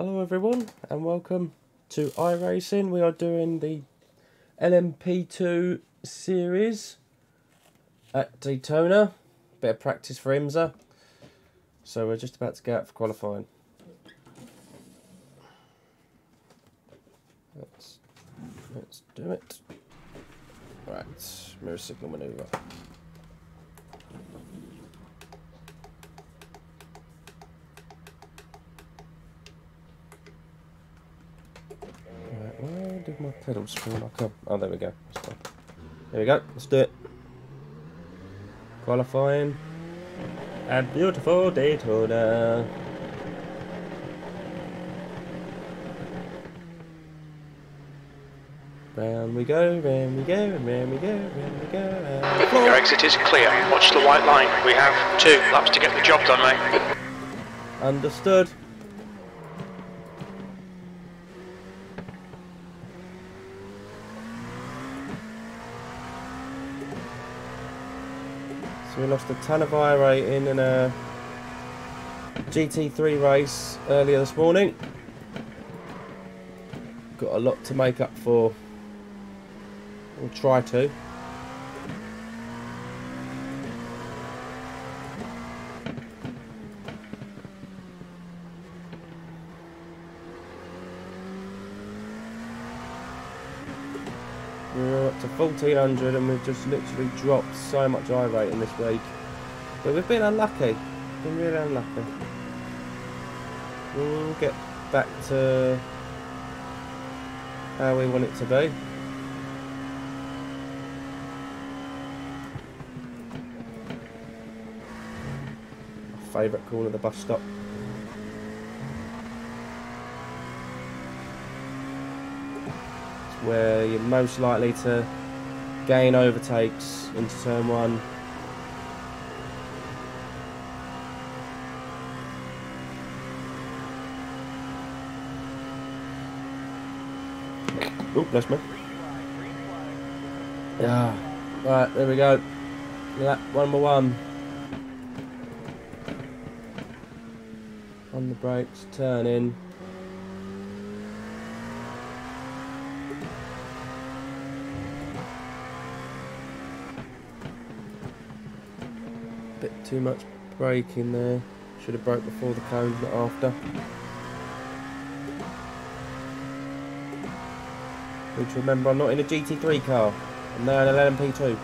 Hello everyone and welcome to iRacing. We are doing the LMP2 series at Daytona. Bit of practice for IMSA. So we're just about to go out for qualifying. Let's, let's do it. Right, mirror signal maneuver. Right, where did my pedals? I can't. Oh, there we go. There we go. Let's do it. Qualifying. A beautiful Daytona. Round we go, round we go, round we go, round we go. Your exit is clear. Watch the white line. We have two laps to get the job done, mate. Understood. So we lost a ton of iRating in a GT3 race earlier this morning. Got a lot to make up for. We'll try to. We're up to 1400 and we've just literally dropped so much iRating this week. But we've been unlucky. Been really unlucky. We'll get back to how we want it to be. My favourite corner of the bus stop. where you're most likely to gain overtakes into turn one. Oh, bless me. Yeah. Right, there we go. Lap number one. On the brakes, turn in. Too much braking there. Should have broke before the cones, not after. To remember I'm not in a GT3 car. I'm now in an LMP2.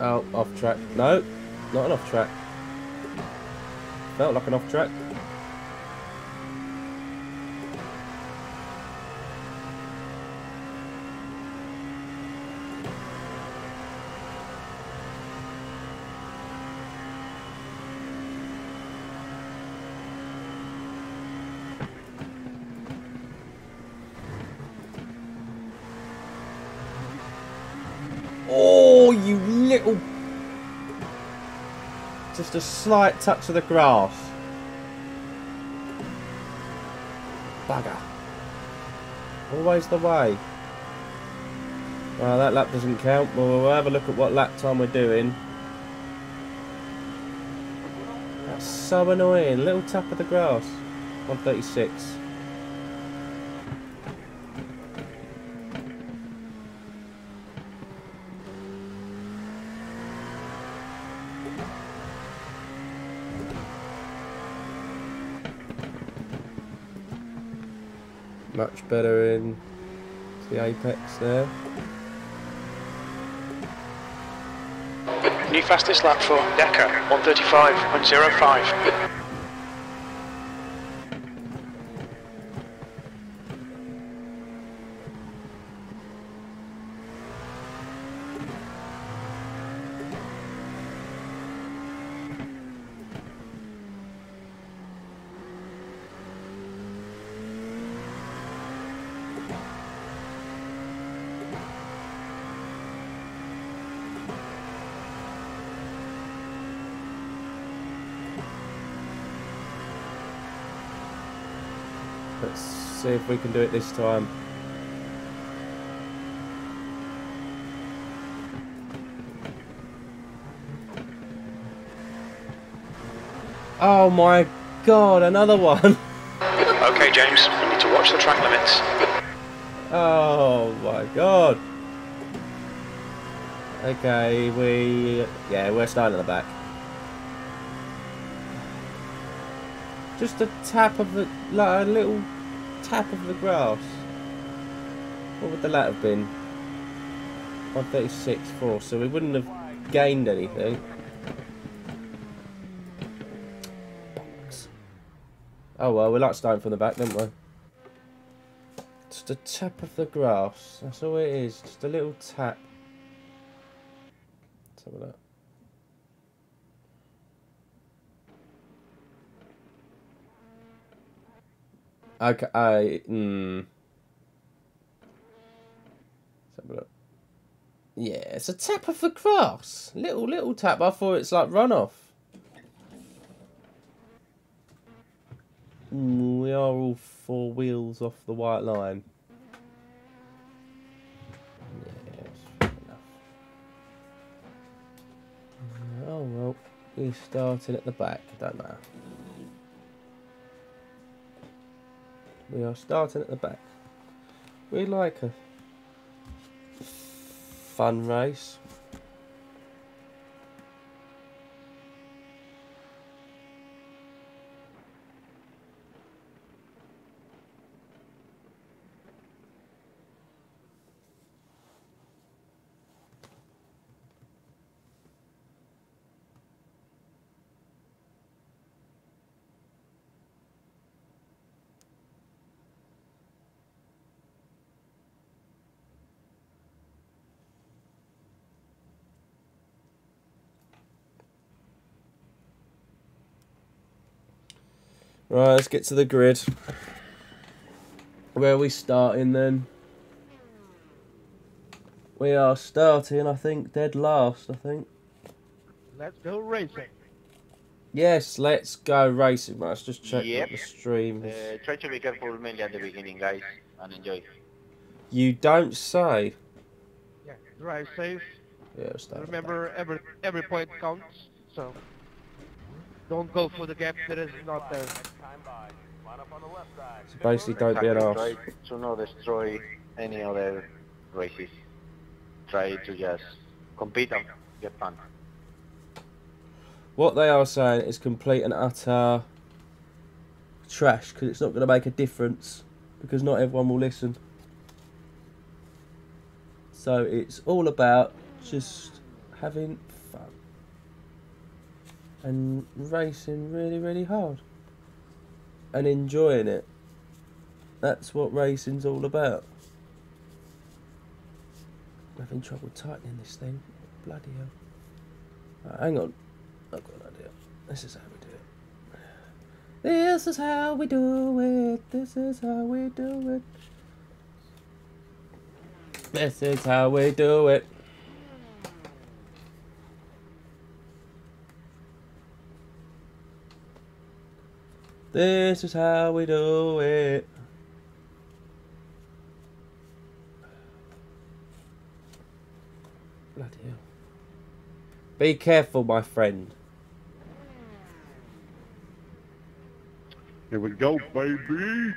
Oh, off track. No, not an off track. Felt like an off track. Oh, you little just a slight touch of the grass. Bugger. Always the way. Well, that lap doesn't count. Well, we'll have a look at what lap time we're doing. That's so annoying. Little tap of the grass. 136. Better in the apex there. New fastest lap for Decker, 135.05. see if we can do it this time. Oh my god, another one! Okay, James, you need to watch the track limits. Oh my god! Okay, we... Yeah, we're starting at the back. Just a tap of the... Like a little tap of the grass. What would the lat have been? 136.4, so we wouldn't have gained anything. Oh well, we like starting from the back, don't we? Just a tap of the grass. That's all it is. Just a little tap. Let's have a look. Okay, I. A look. Yeah, it's a tap of the grass. Little, little tap. I thought it's like runoff. Mm, we are all four wheels off the white line. Oh well, we started at the back, don't matter. We are starting at the back. We like a fun race. Right, let's get to the grid. Where are we starting then? We are starting, I think, dead last, I think. Let's go racing. Yes, let's go racing. Let's just check Yep. the stream. Uh, try to be careful mainly at the beginning, guys, and enjoy. You don't say. Yeah, drive safe. Yeah, Remember, every every point counts. So don't go for the gap that is not there. Back. So basically, don't be an Exactly, arse. Try to not destroy any other races. Try to just compete and get fun. What they are saying is complete and utter trash because it's not going to make a difference because not everyone will listen. So it's all about just having fun and racing really, really hard and enjoying it. That's what racing's all about. I'm having trouble tightening this thing. Bloody hell. Right, hang on. I've got an idea. This is how we do it. This is how we do it. This is how we do it. This is how we do it. This is how we do it. Bloody hell. Be careful, my friend. Here we go, baby.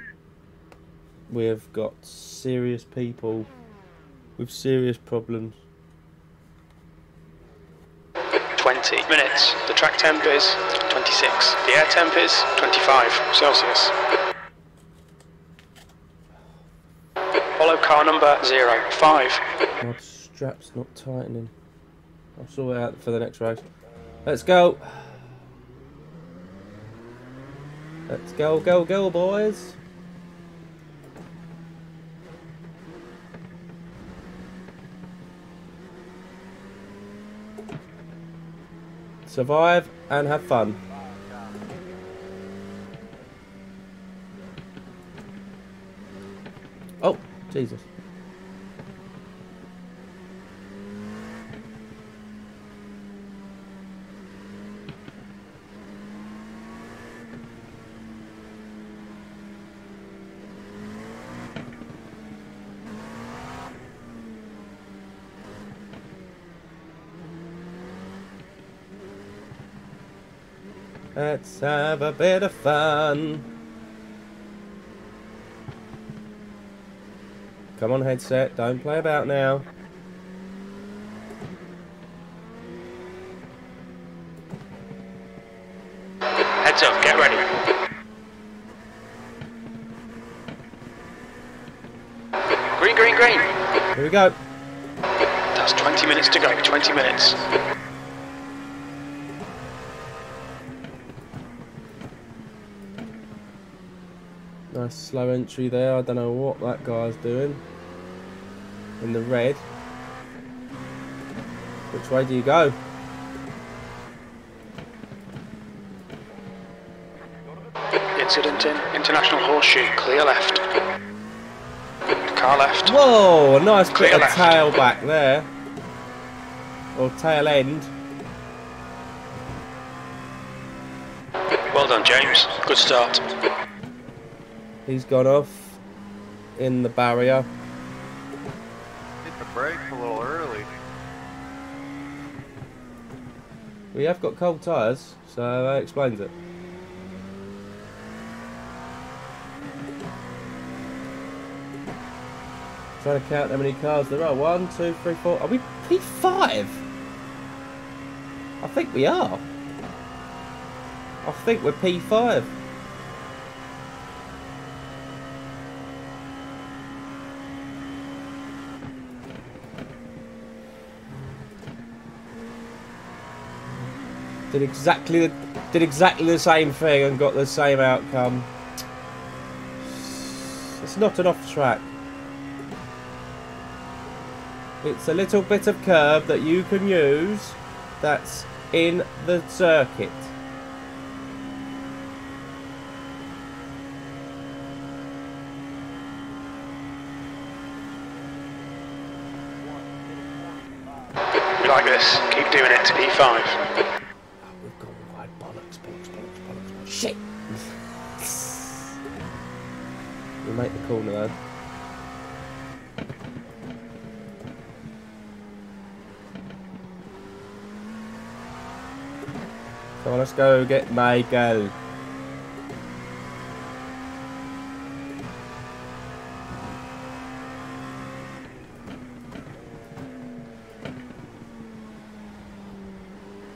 We have got serious people with serious problems. 20 minutes. The track temp is 26. The air temp is 25 Celsius. Follow car number 05. My strap's not tightening. I'll sort it out for the next race. Let's go. Let's go, go, go, boys. Survive and have fun. Jesus Let's have a bit of fun. Come on, headset. Don't play about now. Heads up, get ready. Green, green, green. Here we go. That's 20 minutes to go, 20 minutes. Nice slow entry there. I don't know what that guy's doing. In the red. Which way do you go? Incident in International Horseshoe, clear left. Car left. Whoa, a nice Clear bit of left. tail back there. Or tail end. Well done, James. Good start. He's gone off in the barrier. Hit the brakes a little early. We have got cold tyres, so that explains it. Trying to count how many cars there are. One, two, three, four. Are we P5? I think we are. I think we're P5. Did exactly the, did exactly the same thing and got the same outcome. It's not an off track. It's a little bit of curve that you can use that's in the circuit. Like this, keep doing it to P5. Make the corner though. On, let's go get my Michael.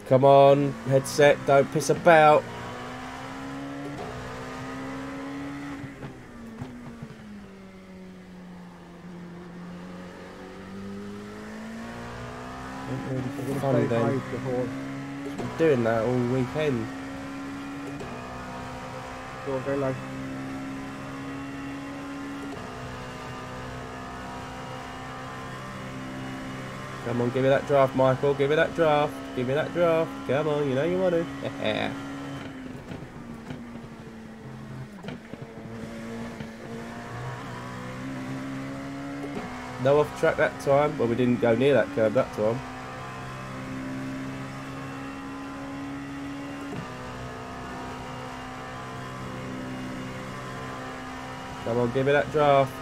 Come on, headset, don't piss about. Funny then. Been doing that all weekend. Go very low. Come on, give me that draft, Michael. Give me that draft. Give me that draft. Come on, you know you want to. no off track that time. Well, we didn't go near that curb that time. On, give me that draft.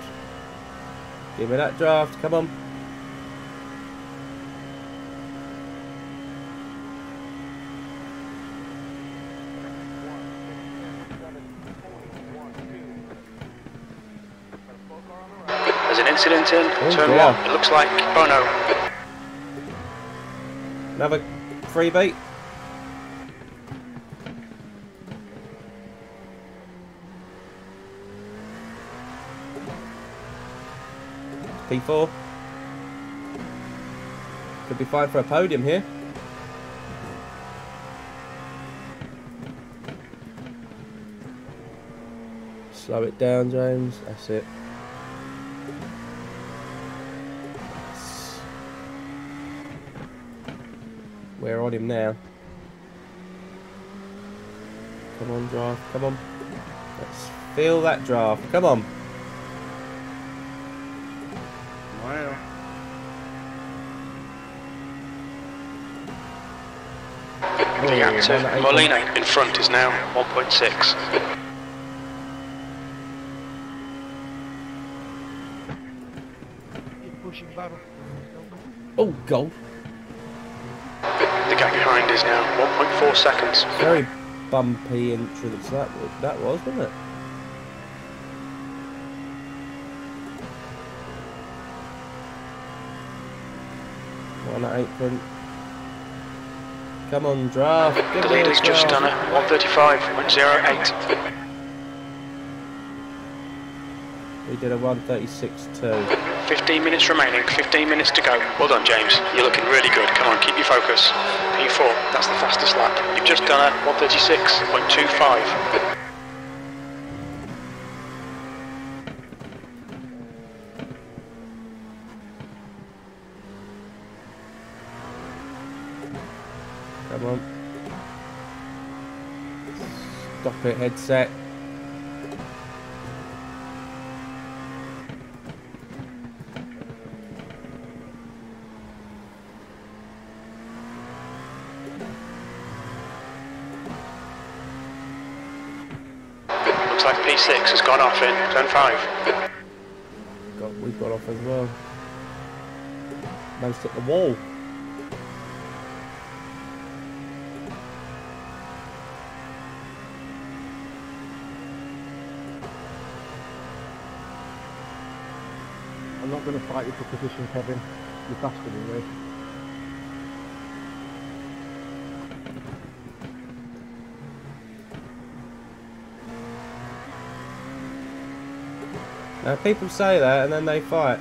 Give me that draft. Come on. There's an incident in Oh, turn one. It looks like Bono. Another free freebie. P4. Could be fine for a podium here. Slow it down, James. That's it. We're on him now. Come on, draft. Come on. Let's feel that draft. Come on. Well, The gap one to at eight Molina in front is now 1.6. Keep pushing bottom. Oh, goal. The gap behind is now 1.4 seconds. Very bumpy entrance that that was, wasn't it? One at apron. Come on, draft. Give The leader's just done a 135.08. We did a 136.2. 15 minutes remaining, 15 minutes to go. Well done, James. You're looking really good. Come on, keep your focus. P4, that's the fastest lap. You've just done a 136.25. Come on. Stop it, headset. Looks like P6 has gone off in turn 5. Got, we got off as well. Most at the wall. I'm not going to fight you for position, Kevin. You're faster than me. Now people say that and then they fight.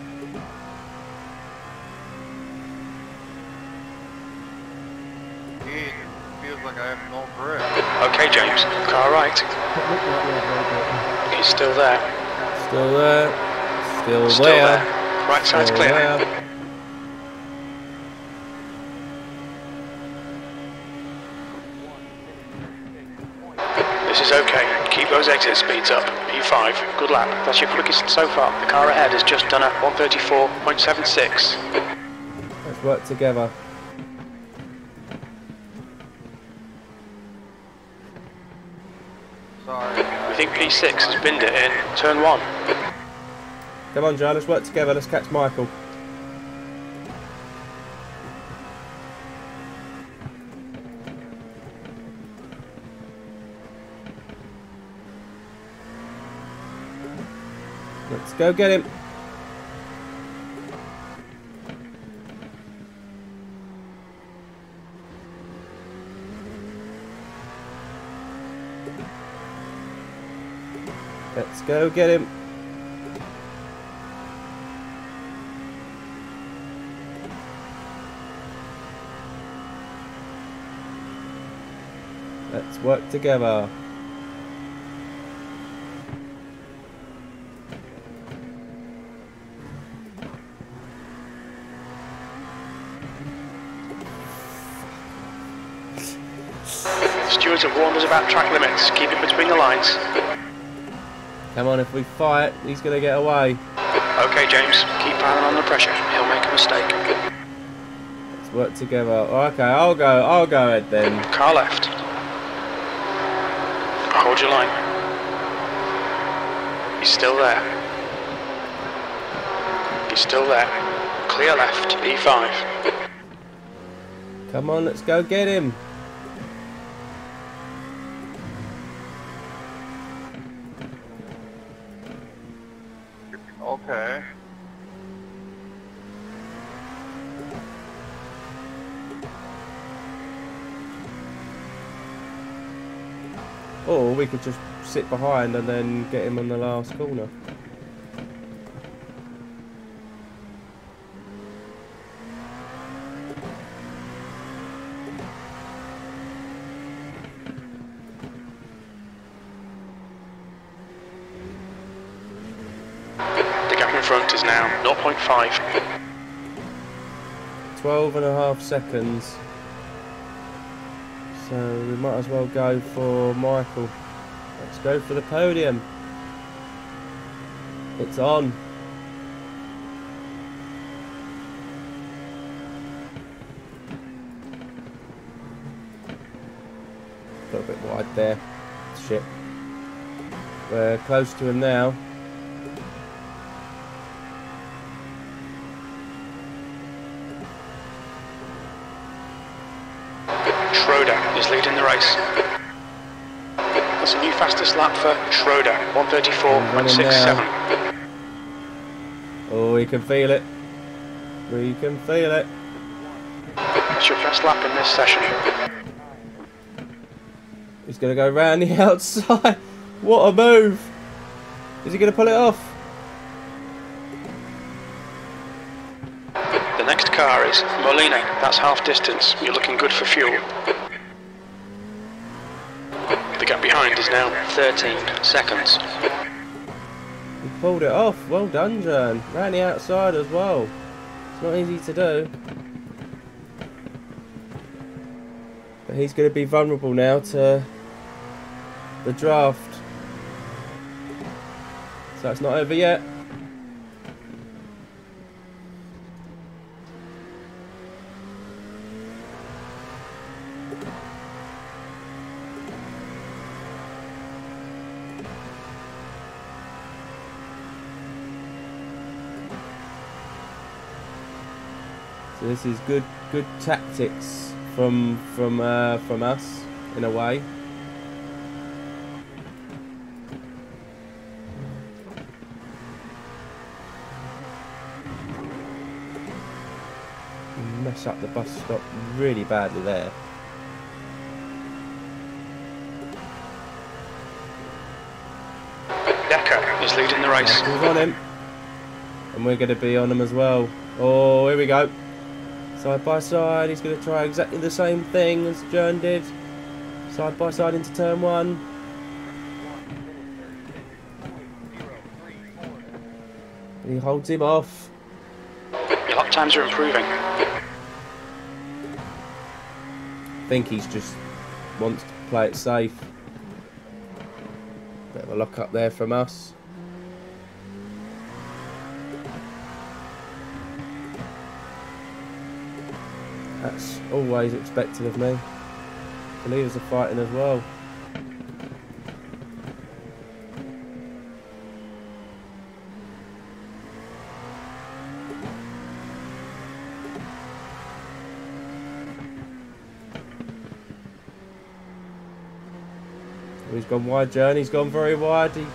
It feels like I have no grip. Okay, James. Car right. It looked like you had very good. He's still there. Still there. Still, Still there. there. Right side's clear. there. This is okay. Keep those exit speeds up. P5. Good lap. That's your quickest so far. The car ahead has just done a 134.76. Let's work together. Sorry. We think P6 has binned it in turn 1. Come on, Joe. Let's work together. Let's catch Michael. Let's go get him. Let's go get him. Let's work together. Stewards have warned us about track limits. Keep it between the lines. Come on, if we fight, he's gonna get away. Okay, James. Keep piling on the pressure. He'll make a mistake. Let's work together. Okay, I'll go. I'll go ahead then. Car left. Line. He's still there. He's still there. Clear left. E5. Come on, let's go get him. Or we could just sit behind and then get him on the last corner. The gap in front is now 0.5. 12 and a half seconds. So we might as well go for Michael. Let's go for the podium. It's on. A little bit wide there. Shit. We're close to him now. Schroeder is leading the race. fastest lap for Schroeder, 134.67. Oh, we can feel it. We can feel it. That's your first lap in this session. He's going to go round the outside. What a move. Is he going to pull it off? The next car is Molina. That's half distance. You're looking good for fuel. The behind is now 13 seconds. He pulled it off. Well done, John. Round the outside as well. It's not easy to do. But he's going to be vulnerable now to the draft. So it's not over yet. This is good good tactics from from uh, from us in a way. Mess up the bus stop really badly there. Decker is leading the race. Who's on him? And we're going to be on him as well. Oh, here we go. Side by side, he's going to try exactly the same thing as Jern did. Side by side into turn one. He holds him off. Your lap times are improving. I think he's just wants to play it safe. Bit of a lock up there from us. That's always expected of me. The leaders are fighting as well. Oh, he's gone wide, Journey's gone very wide. He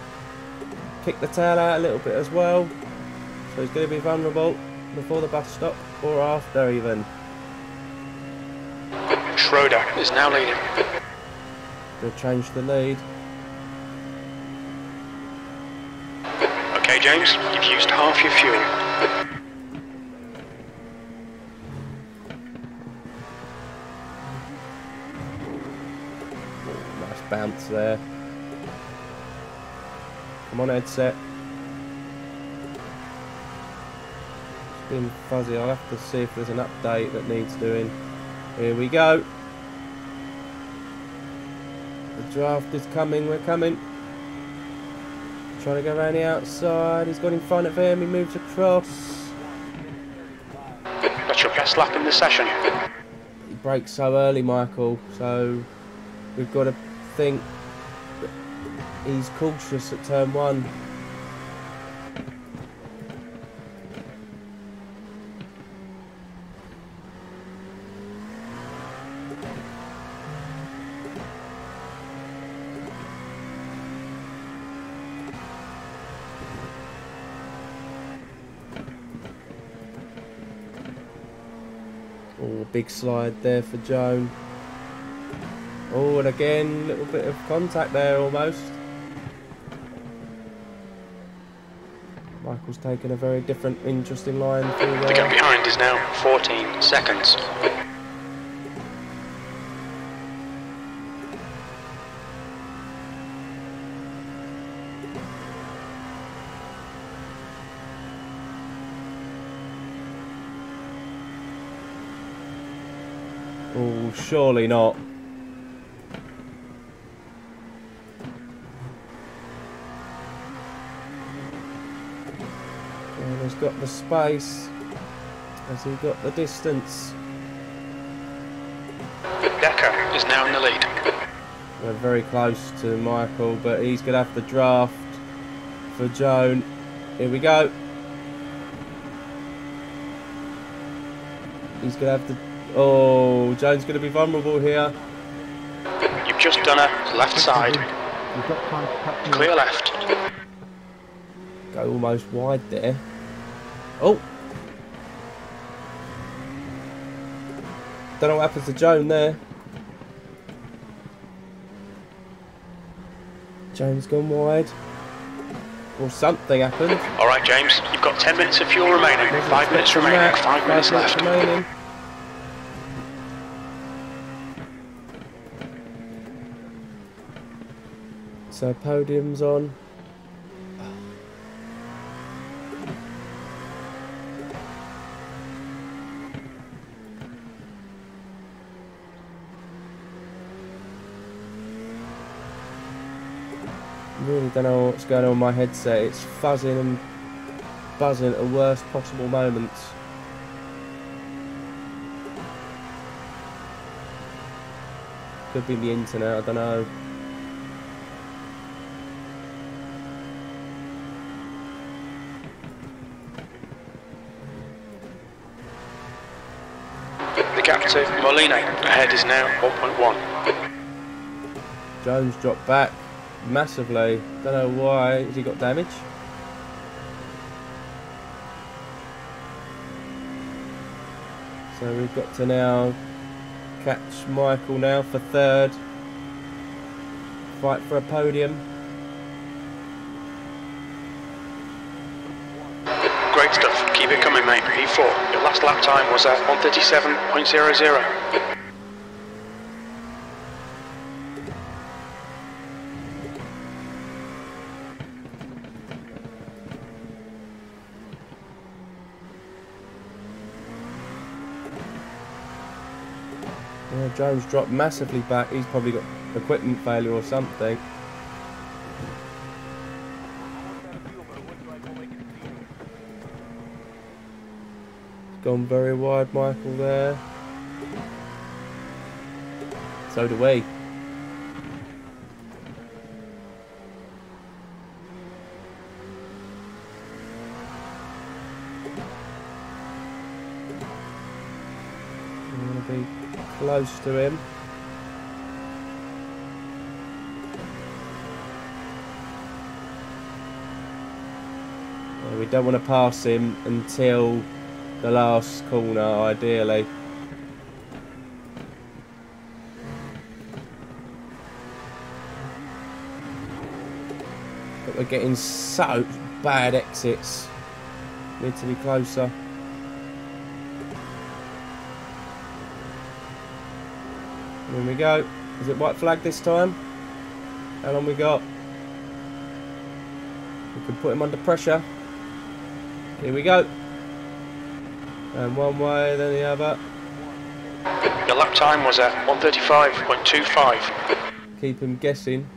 kicked the tail out a little bit as well. So he's going to be vulnerable before the bus stop or after even. Schroeder is now leading. Going to change the lead. Okay, James, you've used half your fuel. Nice bounce there. Come on, headset. It's been fuzzy. I'll have to see if there's an update that needs doing. Here we go. The draft is coming. We're coming. Trying to go around the outside. He's got in front of him. He moves across. That's your best lap in the session. He breaks so early, Michael. So we've got to think he's cautious at turn one. Oh, big slide there for Joan. Oh, and again, a little bit of contact there almost. Michael's taken a very different, interesting line through The gap behind is now 14 seconds. Oh, surely not. And he's got the space. Has he got the distance? Decker is now in the lead. We're very close to Michael, but he's going to have the draft for Joan. Here we go. He's going to have the... Oh, Joan's going to be vulnerable here. You've just done a left side. You've got time to catch me. Clear left. Go almost wide there. Oh! Don't know what happens to Joan there. Joan's gone wide. Or something happened. All right, James. You've got 10 minutes of fuel remaining. Five minutes remaining. Matt, Five minutes left. remaining. So podium's on. Really don't know what's going on with my headset. It's fuzzing and buzzing at the worst possible moments. Could be the internet, I don't know. The Moline ahead is now 1.1. Jones dropped back massively. Don't know why. Has he got damage? So we've got to now catch Michael now for third. Fight for a podium. Great stuff. Keep it coming, mate. P4. Your last lap time was at 137.00. Yeah, Jones dropped massively back. He's probably got equipment failure or something. Gone very wide, Michael there. So do we. I'm going to be close to him. We don't want to pass him until the last corner, ideally. But we're getting so bad exits. Need to be closer. Here we go. Is it white flag this time? How long we got? We can put him under pressure. Here we go. And one way, then the other. Your lap time was at 135.25. Keep him guessing.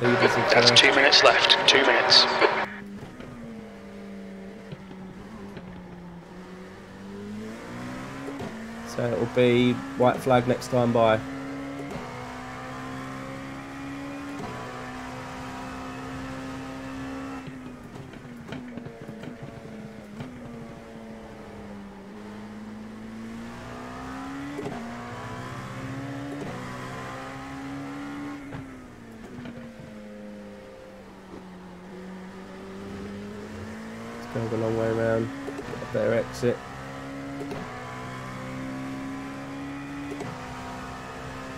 That's two minutes left. Two minutes. So it'll be white flag next time by. Let's go the long way around. Get a better exit.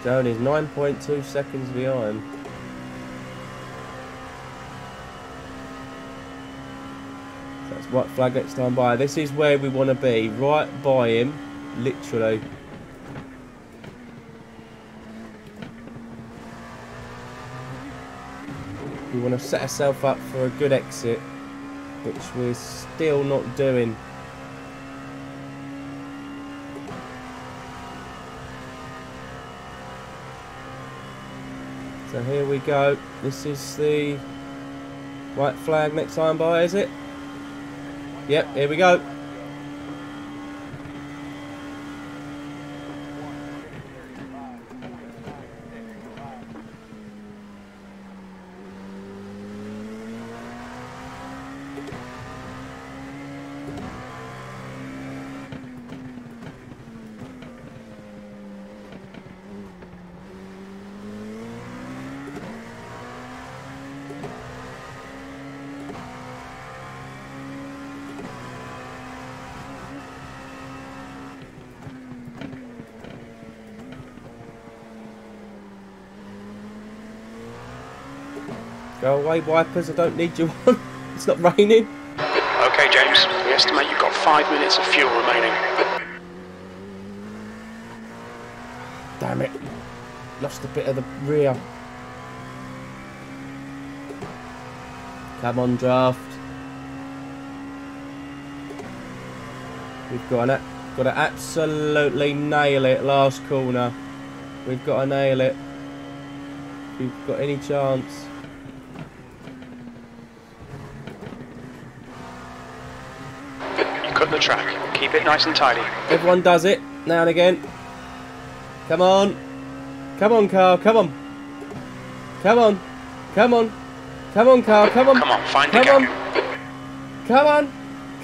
Joan is 9.2 seconds behind. That's white flag next time by. This is where we want to be, right by him, literally. We want to set ourselves up for a good exit, which we're still not doing. So here we go. This is the white flag next time by, is it? Yep, here we go. Go away, wipers. I don't need you on. it's not raining. Okay, James, we estimate you've got five minutes of fuel remaining. Damn it. Lost a bit of the rear. Come on, draft. We've got to, got to absolutely nail it last corner. We've got to nail it. We've got any chance. You cut the track. Keep it nice and tidy. Everyone does it now and again. Come on. Come on, Carl. Come on. Come on. Come on. Come on, Carl. Come on. Come on, find the Come gap. on. Come on.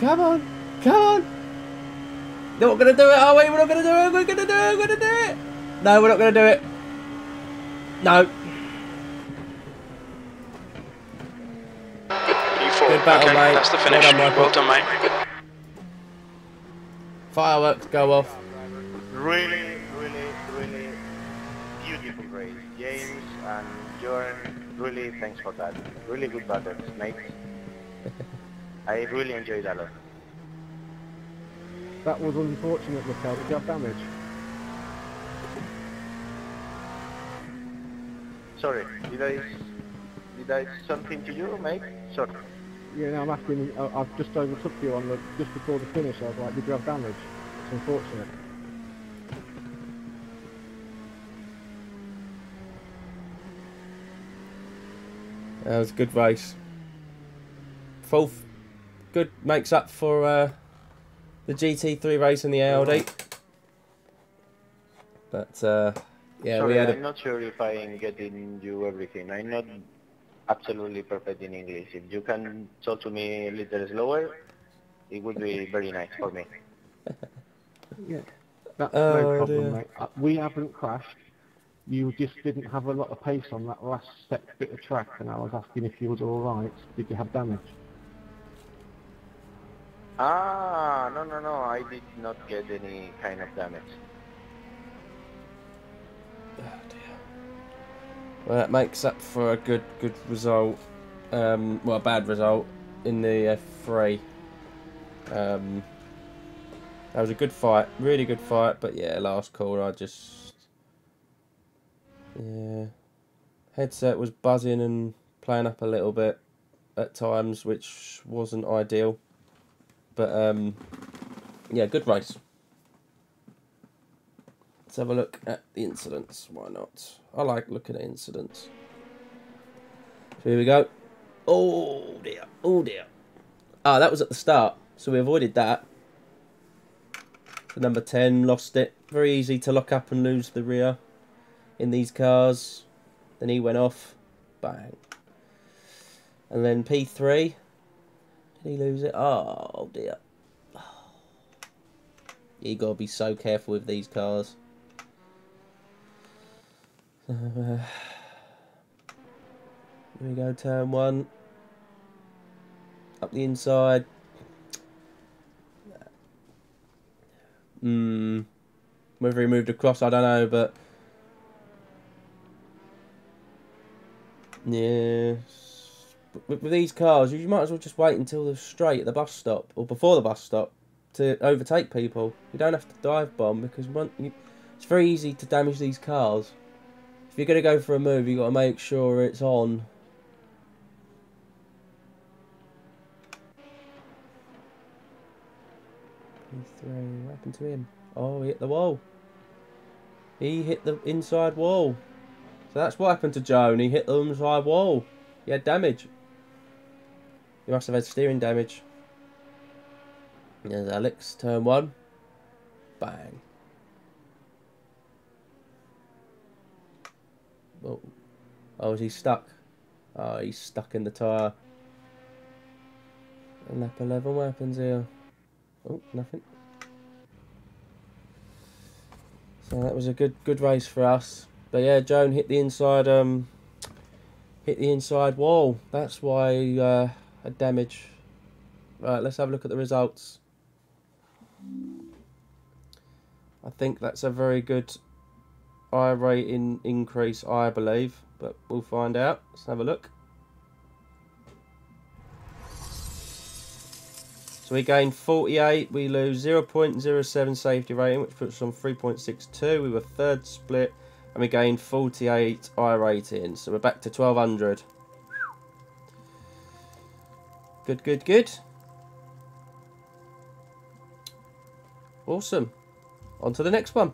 Come on. Come on. We're going to do it, are we? We're not going to do it. We're going to do it. We're going to do it. No, we're not going to do it. No. You. Good battle, okay, mate. that's the Well finish. done, Michael. well done, mate. Fireworks go off. Really, really, really beautiful race. James and Jordan, really thanks for that. Really good battle, mate. I really enjoyed that a lot. That was unfortunate, Mikel. Did you have damage? Sorry, did I did I something to you, mate? Sorry. Yeah, no, I'm asking. I, I've just overtook you on the just before the finish. I was like, did you have damage? It's unfortunate. That was a good race. Full, good makes up for uh, the GT3 race in the ALD. But uh, yeah, Sorry, we had I'm a not sure if I'm getting you everything. I'm not absolutely perfect in English. If you can talk to me a little slower, it would be very nice for me. Yeah, that's Oh, no problem, dear. mate. Uh, we haven't crashed. You just didn't have a lot of pace on that last step bit of track, and I was asking if you was all right. Did you have damage? Ah, no, no, no. I did not get any kind of damage. Well, that makes up for a good good result. Um, well, a bad result in the F3. Um, that was a good fight, really good fight. But yeah, last call I just yeah headset was buzzing and playing up a little bit at times, which wasn't ideal. But um, yeah, good race. Have a look at the incidents. Why not? I like looking at incidents. So here we go. Oh dear. Oh dear. Ah, that was at the start, so we avoided that. So number 10 lost it. Very easy to lock up and lose the rear in these cars. Then he went off. Bang. And then P3. Did he lose it? Oh dear. You gotta be so careful with these cars. Here we go, turn one. Up the inside. Hmm. Whether he moved across, I don't know, but. Yeah. With, with these cars, you might as well just wait until they're straight at the bus stop or before the bus stop to overtake people. You don't have to dive bomb because one, you, it's very easy to damage these cars. If you're going to go for a move, you've got to make sure it's on. P3, what happened to him? Oh, he hit the wall. He hit the inside wall. So that's what happened to Joan. He hit the inside wall. He had damage. He must have had steering damage. There's Alex, turn one. Bang. Oh, oh is he stuck? Oh, he's stuck in the tyre. And lap 11, what happens here? Oh, nothing. So that was a good good race for us. But yeah, Joan hit the inside um hit the inside wall. That's why uh had damage. Right, let's have a look at the results. I think that's a very good iRating increase, I believe, but we'll find out. Let's have a look. So we gain 48, we lose 0.07 safety rating, which puts us on 3.62. We were third split, and we gained 48 iRating. So we're back to 1200. Good, good, good. Awesome. On to the next one.